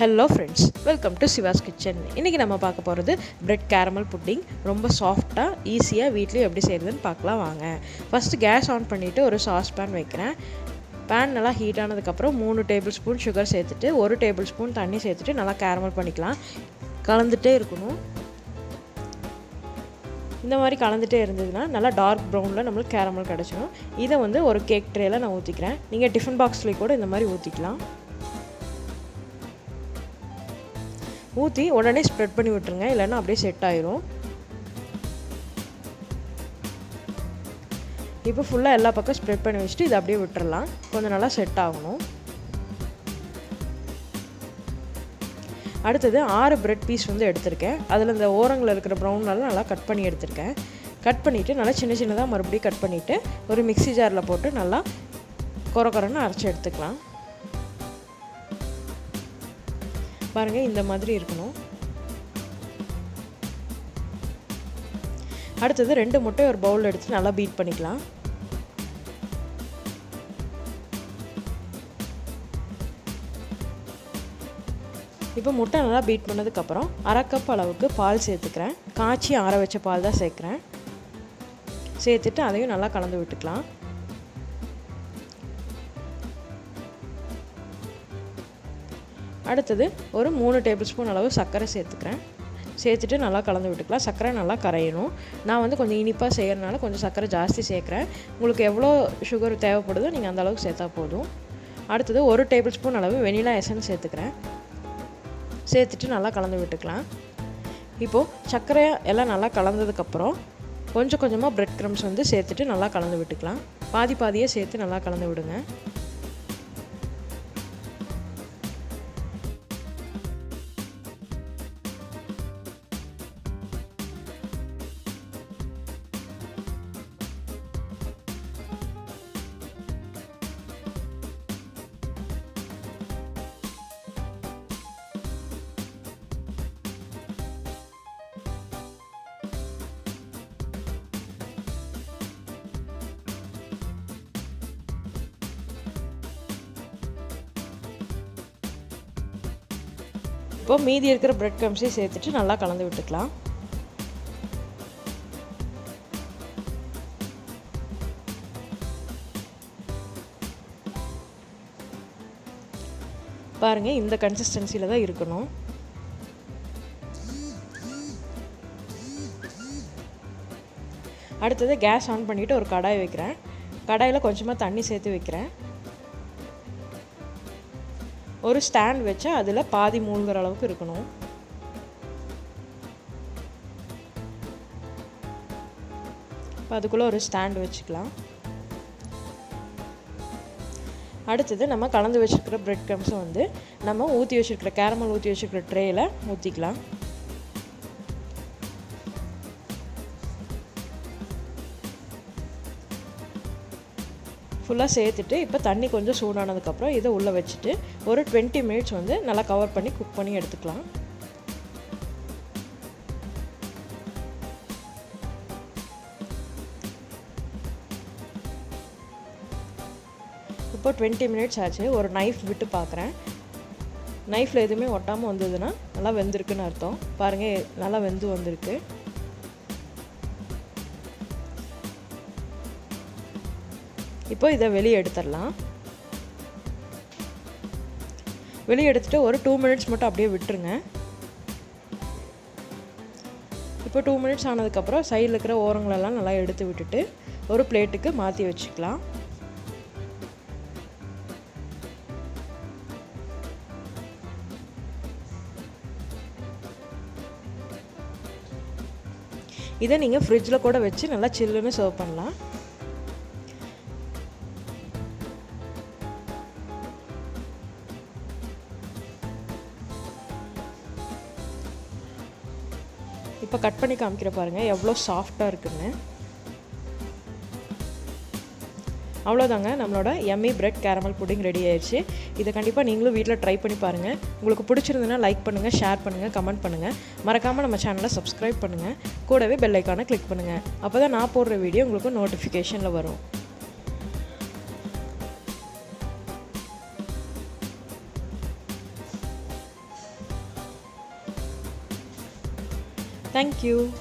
Hello friends welcome to Siva's kitchen இன்றைக்கி நம்ம பார்க்க போகிறது பிரெட் கேரமல் புட்டிங் ரொம்ப சாஃப்டாக ஈஸியாக வீட்லேயும் எப்படி செய்கிறதுன்னு பார்க்கலாம் வாங்க. ஃபஸ்ட்டு கேஸ் ஆன் பண்ணிவிட்டு ஒரு சாஸ் பேன் வைக்கிறேன். பேன் நல்லா ஹீட் ஆனதுக்கப்புறம் மூணு டேபிள் ஸ்பூன் சுகர் சேர்த்துட்டு ஒரு டேபிள் ஸ்பூன் தண்ணி சேர்த்துட்டு நல்லா கேரமல் பண்ணிக்கலாம். கலந்துகிட்டே இருக்கணும். இந்த மாதிரி கலந்துட்டே இருந்ததுன்னா நல்லா டார்க் ப்ரௌனில் நம்மளுக்கு கேரமல் கிடச்சிடும் இதை வந்து ஒரு கேக் ட்ரேயில் நான் ஊற்றிக்கிறேன் நீங்கள் டிஃபன் பாக்ஸ்லேயே கூட இந்த மாதிரி ஊற்றிக்கலாம் ஊற்றி உடனே ஸ்ப்ரெட் பண்ணி விட்டுருங்க. இல்லைன்னா அப்படியே செட் ஆயிரும். இப்போ ஃபுல்லாக எல்லா பக்கம் ஸ்ப்ரெட் பண்ணி வச்சுட்டு இதை அப்படியே விட்டுறலாம். கொஞ்சம் நல்லா செட் ஆகணும். அடுத்தது ஆறு பிரெட் பீஸ் வந்து எடுத்திருக்கேன். அதில் இந்த ஓரங்களில் இருக்கிற ப்ரௌன்லாம் நல்லா கட் பண்ணி எடுத்திருக்கேன். கட் பண்ணிவிட்டு நல்லா சின்ன சின்னதாக மறுபடியும் கட் பண்ணிவிட்டு ஒரு மிக்சி ஜாரில் போட்டு நல்லா குறை குறைன்னு அரைச்சி எடுத்துக்கலாம். பாருங்கள் இந்த மாதிரி இருக்கணும். அடுத்தது ரெண்டு முட்டை ஒரு பவுல் எடுத்து நல்லா பீட் பண்ணிக்கலாம். இப்போ முட்டை நல்லா பீட் பண்ணதுக்கப்புறம் அரை கப் அளவுக்கு பால் சேர்த்துக்கிறேன். காய்ச்சி ஆற வச்ச பால் தான் சேர்க்குறேன். சேர்த்துட்டு அதையும் நல்லா கலந்து விட்டுக்கலாம். அடுத்தது ஒரு மூணு டேபிள் ஸ்பூன் அளவு சர்க்கரை சேர்த்துக்கிறேன். சேர்த்துட்டு நல்லா கலந்து விட்டுக்கலாம். சர்க்கரை நல்லா கரையணும். நான் வந்து கொஞ்சம் இனிப்பாக செய்கிறனால கொஞ்சம் சர்க்கரை ஜாஸ்தி சேர்க்குறேன். உங்களுக்கு எவ்வளோ சுகர் தேவைப்படுதோ நீங்கள் அந்த அளவுக்கு சேர்த்தா போதும். அடுத்தது ஒரு டேபிள் ஸ்பூன் அளவு வெனிலா எசன்ஸ் சேர்த்துக்கிறேன். சேர்த்துட்டு நல்லா கலந்து விட்டுக்கலாம். இப்போது சர்க்கரை எல்லாம் நல்லா கலந்ததுக்கப்புறம் கொஞ்சம் கொஞ்சமாக ப்ரெட் க்ரம்ஸ் வந்து சேர்த்துட்டு நல்லா கலந்து விட்டுக்கலாம். பாதி பாதியே சேர்த்து நல்லா கலந்து விடுங்க. இப்போ மீதி இருக்கிற ப்ரெட் கம்ஸையும் சேர்த்துட்டு நல்லா கலந்து விட்டுக்கலாம். பாருங்கள் இந்த கன்சிஸ்டன்சியில் தான் இருக்கணும். அடுத்தது கேஸ் ஆன் பண்ணிவிட்டு ஒரு கடாய் வைக்கிறேன். கடாயில் கொஞ்சமாக தண்ணி சேர்த்து வைக்கிறேன். ஒரு ஸ்டாண்ட் வச்சு அதில் பாதி மூழ்கிற அளவுக்கு இருக்கணும். இப்போ அதுக்குள்ளே ஒரு ஸ்டாண்ட் வச்சுக்கலாம். அடுத்தது நம்ம கலந்து வச்சுருக்கிற ப்ரெட் க்ரம்ஸை வந்து நம்ம ஊற்றி வச்சுருக்கிற கேரமல் ஊற்றி வச்சுருக்கிற ட்ரேயில் ஊற்றிக்கலாம் ஃபுல்லாக சேர்த்துட்டு இப்போ தண்ணி கொஞ்சம் சூடானதுக்கப்புறம் இதை உள்ளே வச்சுட்டு ஒரு டுவெண்ட்டி மினிட்ஸ் வந்து நல்லா கவர் பண்ணி குக் பண்ணி எடுத்துக்கலாம். இப்போ டுவெண்ட்டி மினிட்ஸ் ஆச்சு. ஒரு நைஃப் விட்டு பார்க்குறேன் நைஃப்பில் எதுவுமே ஒட்டாமல் வந்ததுன்னா நல்லா வெந்திருக்குன்னு அர்த்தம். பாருங்கள் நல்லா வெந்து வந்திருக்கு. இப்போ இதை வெளியே எடுத்துடலாம். வெளியே எடுத்துகிட்டு ஒரு டூ மினிட்ஸ் மட்டும் அப்படியே விட்டுருங்க. இப்போ டூ மினிட்ஸ் ஆனதுக்கப்புறம் சைடில் இருக்கிற ஓரங்களெல்லாம் நல்லா எடுத்து விட்டுட்டு ஒரு பிளேட்டுக்கு மாற்றி வச்சுக்கலாம். இதை நீங்கள் ஃப்ரிட்ஜில் கூட வச்சு நல்லா சில்லுன்னு சர்வ் பண்ணலாம். இப்போ கட் பண்ணி காமிக்கிற பாருங்கள் எவ்வளோ சாஃப்டாக இருக்குன்னு. அவ்வளோதாங்க நம்மளோட எம்மி பிரெட் கேரமல் புட்டிங் ரெடி ஆயிடுச்சு. இதை கண்டிப்பாக நீங்களும் வீட்டில் ட்ரை பண்ணி பாருங்கள் உங்களுக்கு பிடிச்சிருந்துன்னா லைக் பண்ணுங்கள் ஷேர் பண்ணுங்கள் கமெண்ட் பண்ணுங்கள் மறக்காமல் நம்ம சேனலை சப்ஸ்கிரைப் பண்ணுங்கள் கூடவே பெல் ஐக்கானை கிளிக் பண்ணுங்கள் அப்போ தான் நான் போடுற வீடியோ உங்களுக்கு நோட்டிஃபிகேஷனில் வரும். Thank you.